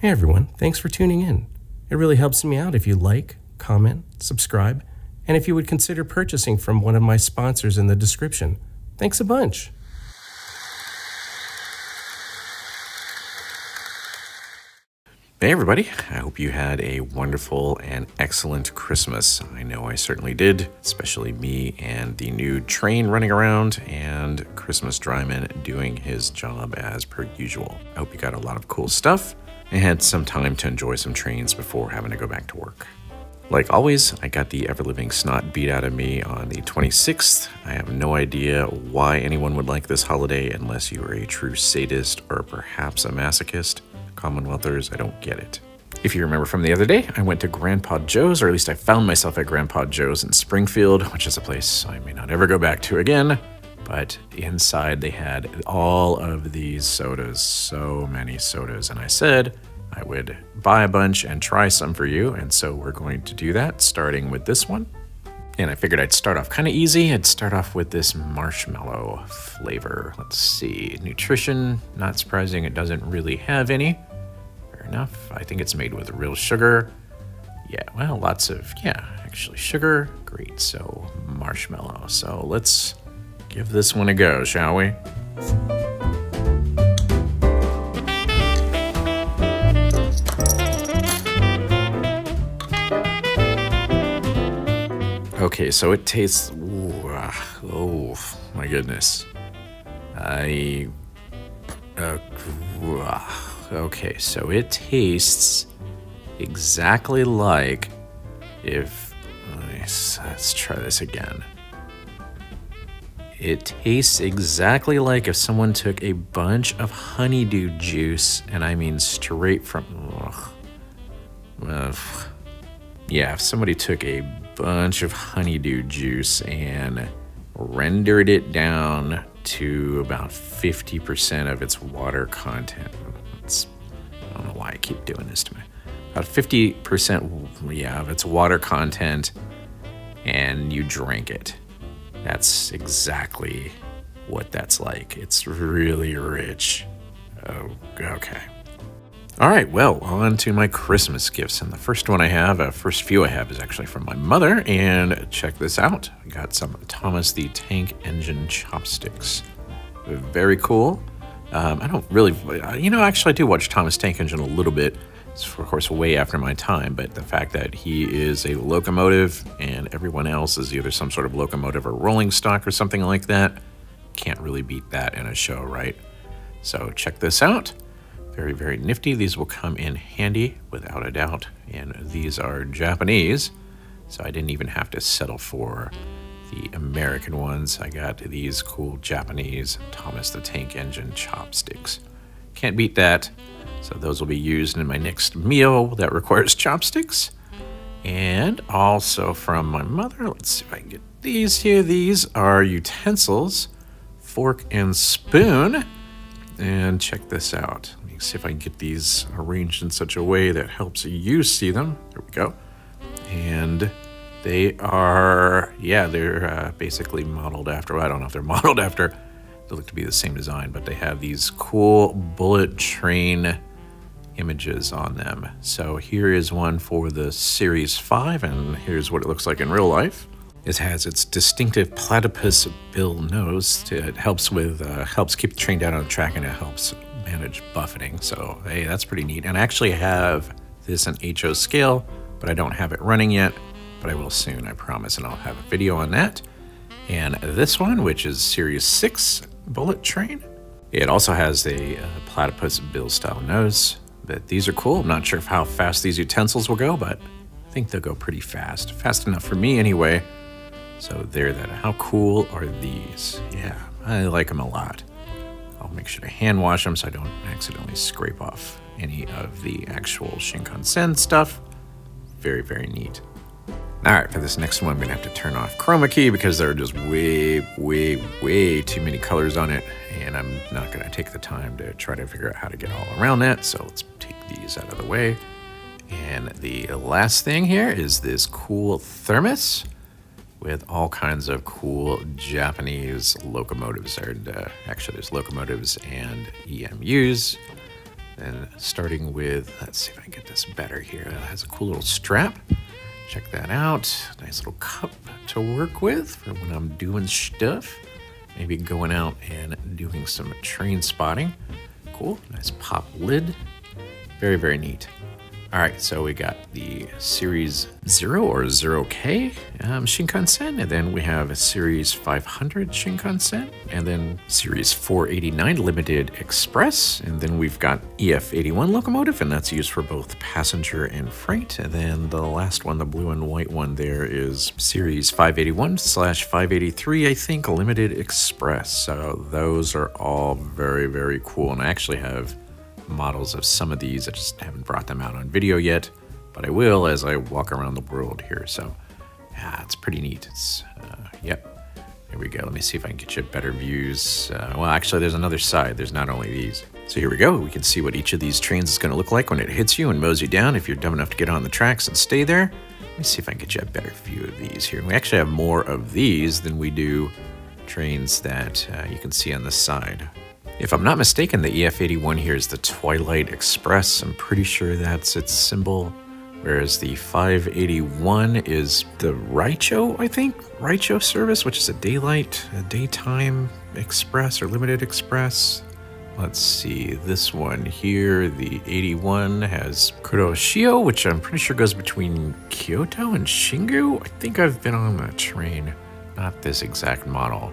Hey everyone, thanks for tuning in. It really helps me out if you like, comment, subscribe, and if you would consider purchasing from one of my sponsors in the description. Thanks a bunch. Hey, everybody. I hope you had a wonderful and excellent Christmas. I know I certainly did, especially me and the new train running around and Christmas Dryman doing his job as per usual. I hope you got a lot of cool stuff and had some time to enjoy some trains before having to go back to work. Like always, I got the ever living snot beat out of me on the 26th. I have no idea why anyone would like this holiday unless you are a true sadist or perhaps a masochist. Commonwealthers, I don't get it. If you remember from the other day, I went to Grandpa Joe's, or at least I found myself at Grandpa Joe's in Springfield, which is a place I may not ever go back to again. But inside they had all of these sodas, so many sodas. And I said I would buy a bunch and try some for you. And so we're going to do that, starting with this one. And I figured I'd start off kind of easy. I'd start off with this marshmallow flavor. Let's see. Nutrition, not surprising, it doesn't really have any Fair enough. I think it's made with real sugar. Yeah, well, lots of, yeah, actually sugar. Great, so marshmallow. So let's give this one a go, shall we? Okay, so it tastes. Ooh, oh my goodness. I. Uh, ah. Okay, so it tastes exactly like if. Let's, let's try this again. It tastes exactly like if someone took a bunch of honeydew juice, and I mean straight from. Ugh, ugh. Yeah, if somebody took a bunch of honeydew juice and rendered it down to about 50% of its water content. It's, I don't know why I keep doing this to me. About 50%, yeah, of its water content, and you drink it. That's exactly what that's like. It's really rich. Oh, okay. All right, well, on to my Christmas gifts. And the first one I have, uh, first few I have, is actually from my mother. And check this out. I got some Thomas the Tank Engine chopsticks. Very cool. Um, I don't really, you know, actually, I do watch Thomas Tank Engine a little bit. It's, of course, way after my time, but the fact that he is a locomotive and everyone else is either some sort of locomotive or rolling stock or something like that, can't really beat that in a show, right? So check this out. Very, very nifty. These will come in handy without a doubt. And these are Japanese, so I didn't even have to settle for the American ones. I got these cool Japanese Thomas the Tank Engine chopsticks. Can't beat that. So those will be used in my next meal that requires chopsticks. And also from my mother, let's see if I can get these here. These are utensils, fork and spoon. And check this out Let me see if I can get these arranged in such a way that helps you see them. There we go. And they are, yeah, they're uh, basically modeled after, well, I don't know if they're modeled after, they look to be the same design, but they have these cool bullet train images on them. So here is one for the Series 5, and here's what it looks like in real life. It has its distinctive platypus bill nose. It helps with uh, helps keep the train down on track, and it helps manage buffeting. So, hey, that's pretty neat. And I actually have this in HO scale, but I don't have it running yet, but I will soon, I promise, and I'll have a video on that. And this one, which is Series 6 Bullet Train, it also has a uh, platypus bill style nose, these are cool. I'm not sure how fast these utensils will go, but I think they'll go pretty fast. Fast enough for me anyway. So there that. How cool are these? Yeah, I like them a lot. I'll make sure to hand wash them so I don't accidentally scrape off any of the actual Shinkansen stuff. Very, very neat. All right, for this next one, I'm gonna have to turn off chroma key because there are just way, way, way too many colors on it, and I'm not gonna take the time to try to figure out how to get all around that, so let's take these out of the way. And the last thing here is this cool thermos with all kinds of cool Japanese locomotives. And uh, actually, there's locomotives and EMUs. And starting with, let's see if I can get this better here. It has a cool little strap. Check that out. Nice little cup to work with for when I'm doing stuff. Maybe going out and doing some train spotting. Cool. Nice pop lid. Very, very neat. All right, so we got the Series 0 or 0K um, Shinkansen, and then we have a Series 500 Shinkansen, and then Series 489 Limited Express, and then we've got EF81 locomotive, and that's used for both passenger and freight. And then the last one, the blue and white one there is Series 581 slash 583, I think, Limited Express. So those are all very, very cool, and I actually have models of some of these. I just haven't brought them out on video yet, but I will as I walk around the world here. So, yeah, it's pretty neat. It's, uh, yep. Here we go. Let me see if I can get you better views. Uh, well, actually, there's another side. There's not only these. So here we go. We can see what each of these trains is going to look like when it hits you and mows you down if you're dumb enough to get on the tracks and stay there. Let me see if I can get you a better view of these here. We actually have more of these than we do trains that uh, you can see on the side. If I'm not mistaken, the EF81 here is the Twilight Express. I'm pretty sure that's its symbol. Whereas the 581 is the Raicho, I think? Raicho service, which is a daylight, a daytime express or limited express. Let's see, this one here, the 81 has Kuroshio, which I'm pretty sure goes between Kyoto and Shingu. I think I've been on that train, not this exact model.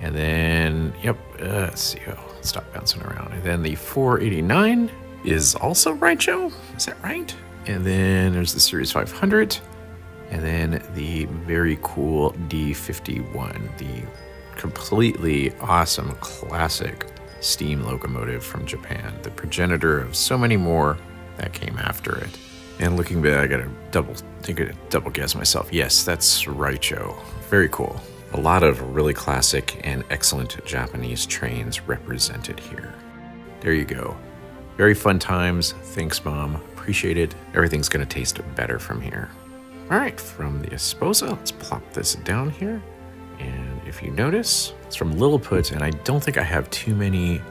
And then, yep, uh, let's see. Oh, stop bouncing around. And then the 489 is also Raicho. Is that right? And then there's the Series 500. And then the very cool D51, the completely awesome classic steam locomotive from Japan, the progenitor of so many more that came after it. And looking back, I gotta double think double guess myself. Yes, that's Raicho. Very cool. A lot of really classic and excellent Japanese trains represented here. There you go. Very fun times. Thanks, Mom. Appreciate it. Everything's going to taste better from here. All right, from the Esposa, let's plop this down here. And if you notice, it's from Liliput, and I don't think I have too many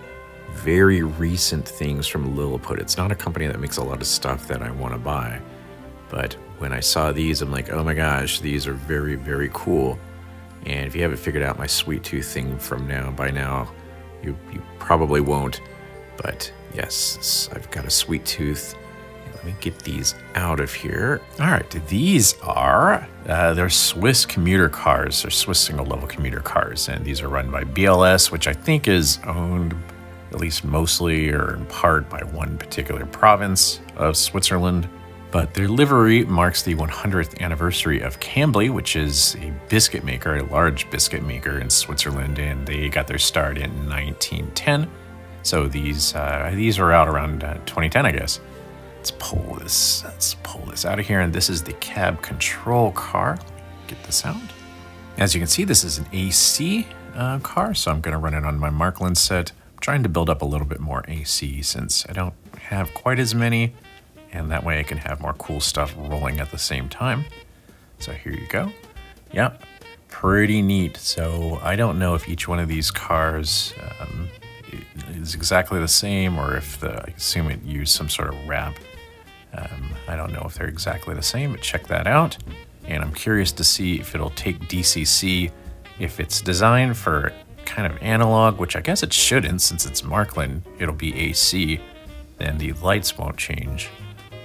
very recent things from Liliput. It's not a company that makes a lot of stuff that I want to buy. But when I saw these, I'm like, oh my gosh, these are very, very cool. And if you haven't figured out my sweet tooth thing from now by now, you, you probably won't. But yes, I've got a sweet tooth. Let me get these out of here. All right, these are uh, they're Swiss commuter cars. They're Swiss single level commuter cars, and these are run by BLS, which I think is owned at least mostly or in part by one particular province of Switzerland. But their livery marks the 100th anniversary of Kambly, which is a biscuit maker, a large biscuit maker in Switzerland, and they got their start in 1910. So these uh, these are out around uh, 2010, I guess. Let's pull this. Let's pull this out of here, and this is the cab control car. Get this out. As you can see, this is an AC uh, car, so I'm going to run it on my Märklin set. I'm trying to build up a little bit more AC since I don't have quite as many and that way I can have more cool stuff rolling at the same time. So here you go. Yep, pretty neat. So I don't know if each one of these cars um, is exactly the same or if the, I assume it used some sort of wrap. Um, I don't know if they're exactly the same, but check that out. And I'm curious to see if it'll take DCC, if it's designed for kind of analog, which I guess it shouldn't since it's Märklin, it'll be AC, then the lights won't change.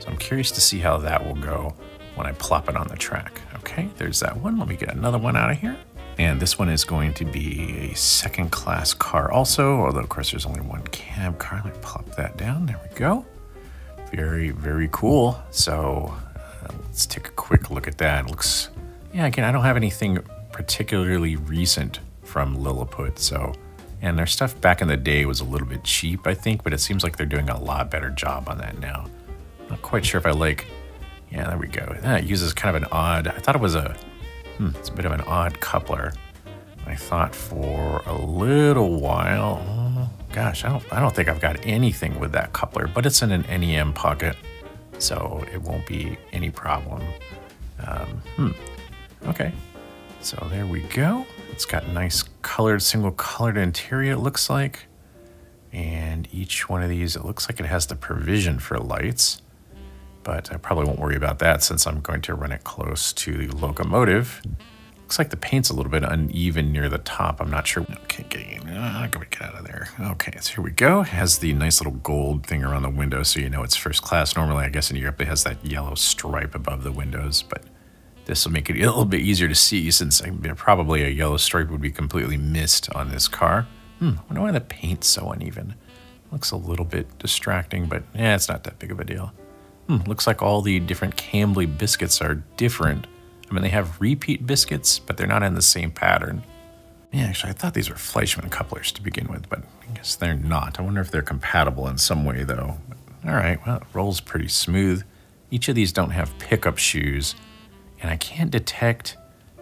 So I'm curious to see how that will go when I plop it on the track. Okay, there's that one. Let me get another one out of here. And this one is going to be a second class car also, although of course there's only one cab car. Let me plop that down. There we go. Very, very cool. So uh, let's take a quick look at that. It looks, yeah, again, I don't have anything particularly recent from Liliput. So, and their stuff back in the day was a little bit cheap, I think, but it seems like they're doing a lot better job on that now. Not quite sure if I like. Yeah, there we go. That uses kind of an odd. I thought it was a. Hmm, it's a bit of an odd coupler. I thought for a little while. Oh, gosh, I don't. I don't think I've got anything with that coupler, but it's in an NEM pocket, so it won't be any problem. Um, hmm. Okay. So there we go. It's got nice colored, single colored interior. It looks like. And each one of these, it looks like it has the provision for lights, but I probably won't worry about that since I'm going to run it close to the locomotive. Looks like the paint's a little bit uneven near the top. I'm not sure. Okay, get, uh, get out of there. Okay, so here we go. It has the nice little gold thing around the window so you know it's first class. Normally, I guess in Europe it has that yellow stripe above the windows, but this will make it a little bit easier to see since probably a yellow stripe would be completely missed on this car. Hmm, I wonder why the paint's so uneven. Looks a little bit distracting, but yeah, it's not that big of a deal. Hmm, looks like all the different Kambly biscuits are different I mean, they have repeat biscuits, but they're not in the same pattern. Yeah, actually, I thought these were Fleischmann couplers to begin with, but I guess they're not. I wonder if they're compatible in some way, though. All right, well, it rolls pretty smooth. Each of these don't have pickup shoes, and I can't detect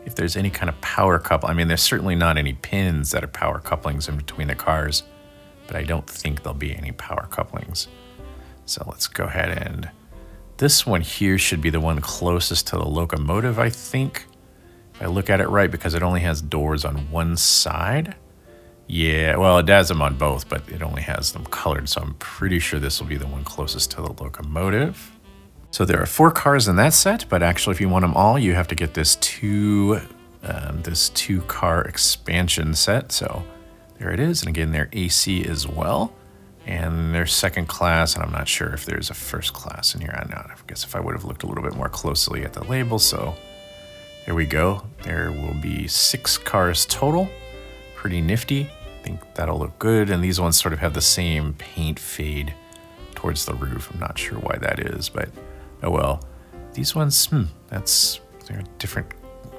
if there's any kind of power couple. I mean, there's certainly not any pins that are power couplings in between the cars, but I don't think there'll be any power couplings. So let's go ahead and this one here should be the one closest to the locomotive, I think. If I look at it right, because it only has doors on one side. Yeah, well, it has them on both, but it only has them colored, so I'm pretty sure this will be the one closest to the locomotive. So there are four cars in that set, but actually if you want them all, you have to get this two, um, this two car expansion set. So there it is, and again, they're AC as well and there's second class, and I'm not sure if there's a first class in here. I, not. I guess if I would have looked a little bit more closely at the label, so there we go. There will be six cars total. Pretty nifty. I think that'll look good, and these ones sort of have the same paint fade towards the roof. I'm not sure why that is, but oh well. These ones, hmm, that's they're different,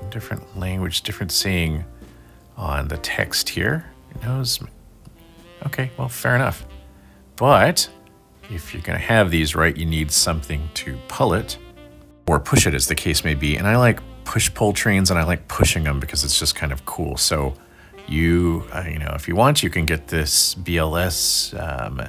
different language, different saying on the text here. It knows. Okay, well, fair enough. But if you're going to have these, right, you need something to pull it or push it as the case may be. And I like push pull trains and I like pushing them because it's just kind of cool. So you, uh, you know, if you want, you can get this BLS um,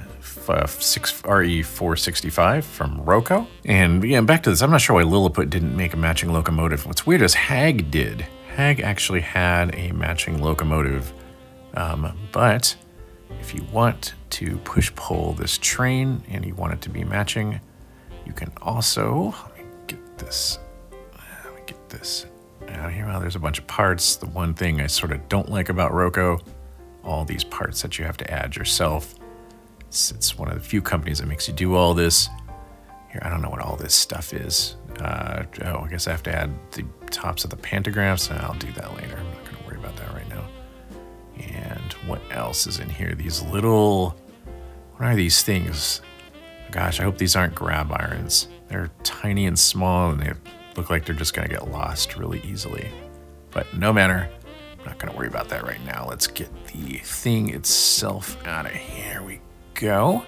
six RE465 from Roco. And yeah, back to this, I'm not sure why Liliput didn't make a matching locomotive. What's weird is Hag did. Hag actually had a matching locomotive, um, but if you want to push pull this train and you want it to be matching, you can also, let me get this, let me get this out here. Well, there's a bunch of parts. The one thing I sort of don't like about Roco, all these parts that you have to add yourself. It's, it's one of the few companies that makes you do all this. Here, I don't know what all this stuff is. Uh, oh, I guess I have to add the tops of the pantographs. and I'll do that later. What else is in here? These little, what are these things? Gosh, I hope these aren't grab irons. They're tiny and small and they look like they're just gonna get lost really easily. But no matter, I'm not gonna worry about that right now. Let's get the thing itself out of here. we go.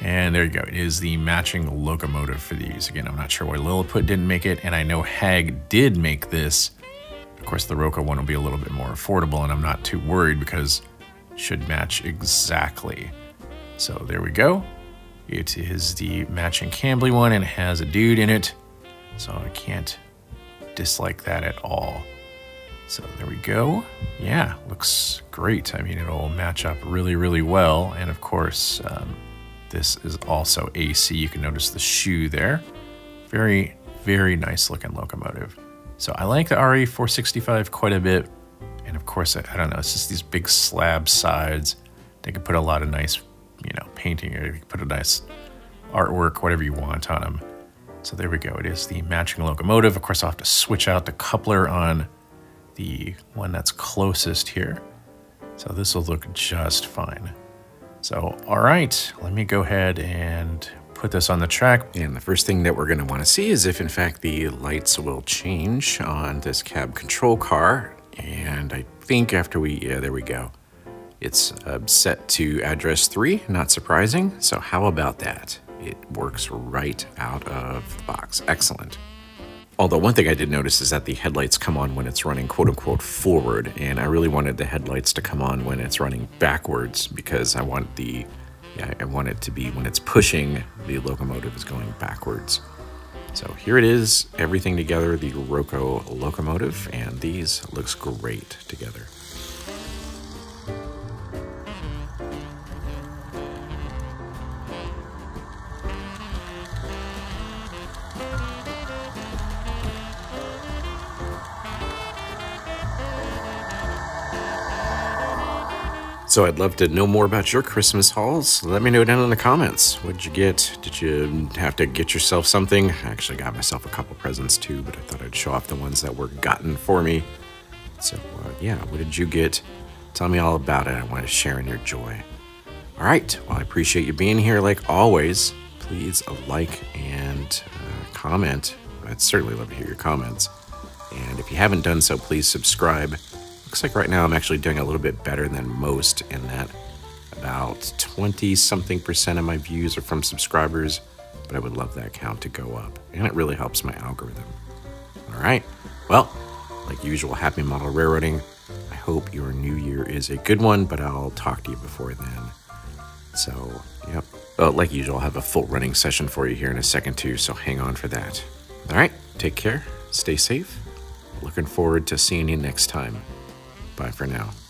And there you go. It is the matching locomotive for these. Again, I'm not sure why Liliput didn't make it, and I know Hag did make this of course, the Roco one will be a little bit more affordable, and I'm not too worried because should match exactly. So there we go. It is the matching Kambly one and it has a dude in it. So I can't dislike that at all. So there we go. Yeah, looks great. I mean, it'll match up really, really well. And of course, um, this is also AC. You can notice the shoe there. Very, very nice looking locomotive. So I like the RE465 quite a bit. And of course, I, I don't know, it's just these big slab sides. They can put a lot of nice, you know, painting or you can put a nice artwork, whatever you want on them. So there we go. It is the matching locomotive. Of course, I'll have to switch out the coupler on the one that's closest here. So this will look just fine. So, all right, let me go ahead and put this on the track. And the first thing that we're going to want to see is if in fact the lights will change on this cab control car. And I think after we, yeah, there we go. It's uh, set to address 3, not surprising. So how about that? It works right out of the box. Excellent. Although one thing I did notice is that the headlights come on when it's running quote unquote forward, and I really wanted the headlights to come on when it's running backwards because I want the yeah, I want it to be when it's pushing, the locomotive is going backwards. So here it is, everything together, the Roco locomotive, and these looks great together. So I'd love to know more about your Christmas hauls. Let me know down in the comments. What'd you get? Did you have to get yourself something? I actually got myself a couple presents too, but I thought I'd show off the ones that were gotten for me. So uh, yeah, what did you get? Tell me all about it. I want to share in your joy. All right. Well, I appreciate you being here like always. Please like and uh, comment. I'd certainly love to hear your comments. And if you haven't done so, please subscribe. Looks like right now I'm actually doing a little bit better than most in that about 20 something percent of my views are from subscribers, but I would love that count to go up. And it really helps my algorithm. All right. Well, like usual, happy model railroading. I hope your new year is a good one, but I'll talk to you before then. So, yep. Like usual, I'll have a full running session for you here in a second too, so hang on for that. All right. Take care. Stay safe. Looking forward to seeing you next time. Bye for now.